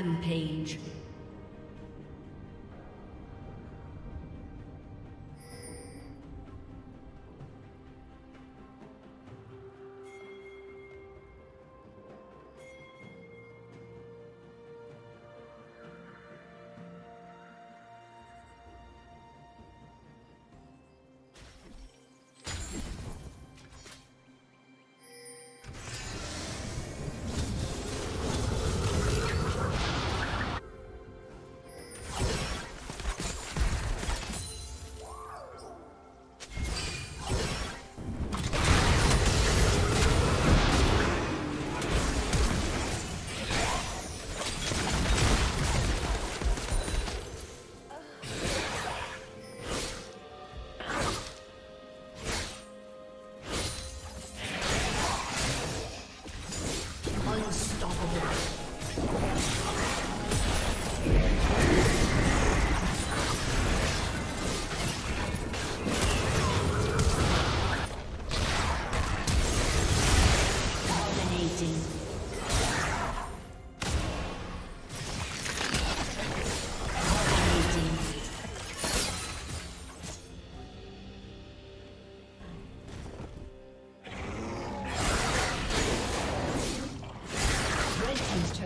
Rampage.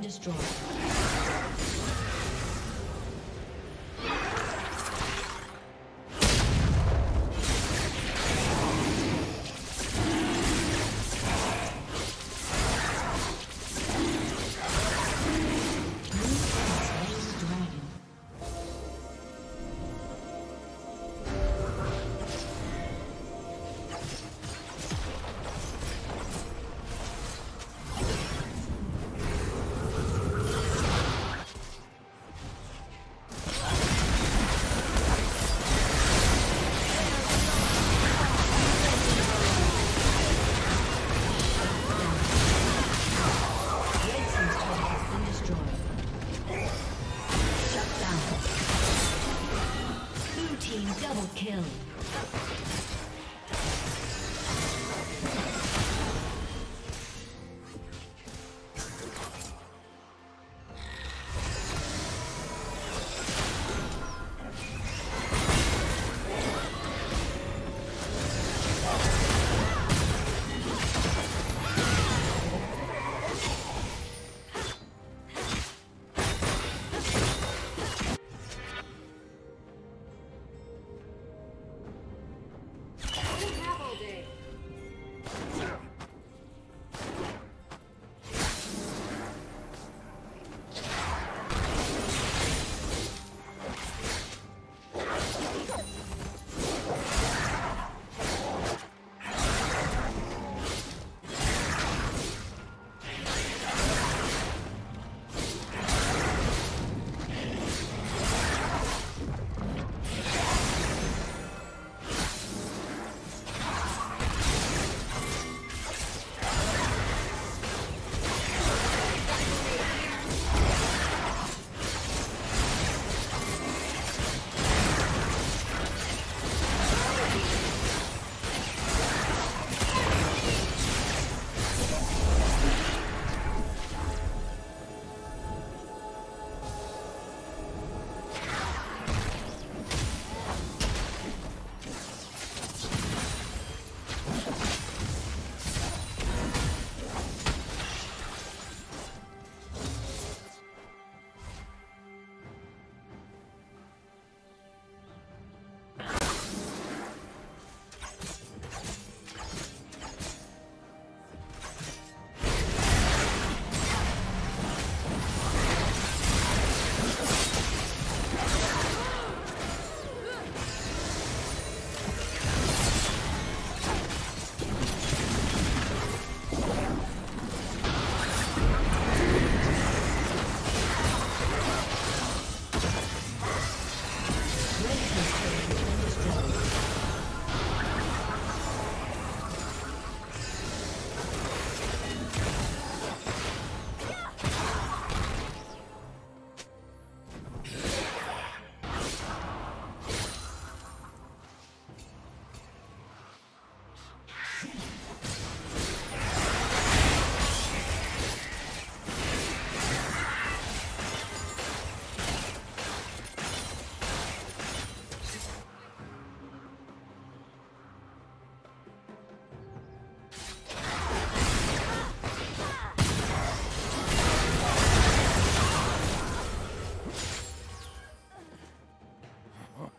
Destroyed.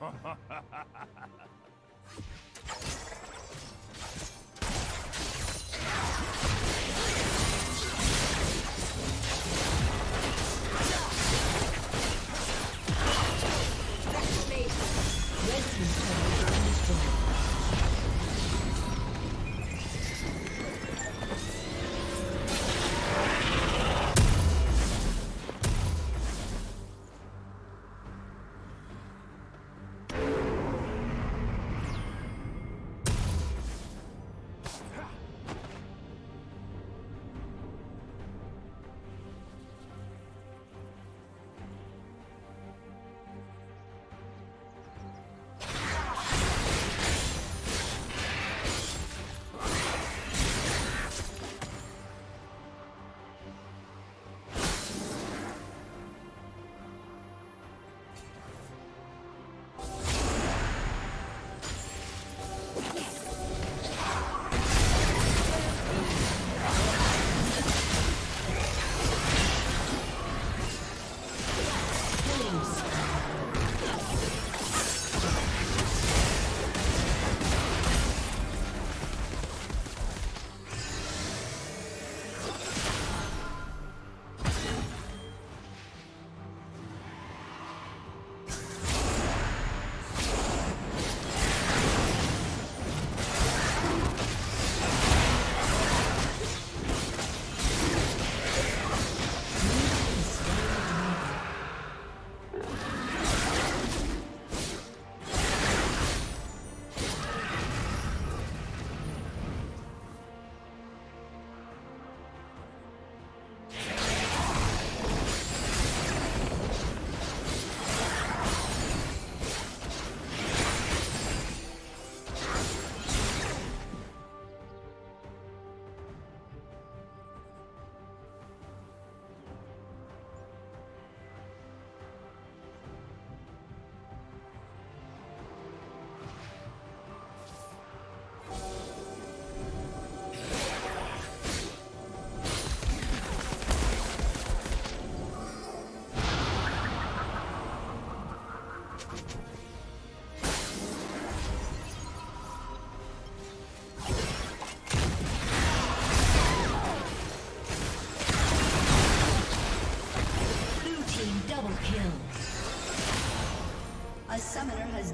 Ha ha ha ha ha ha!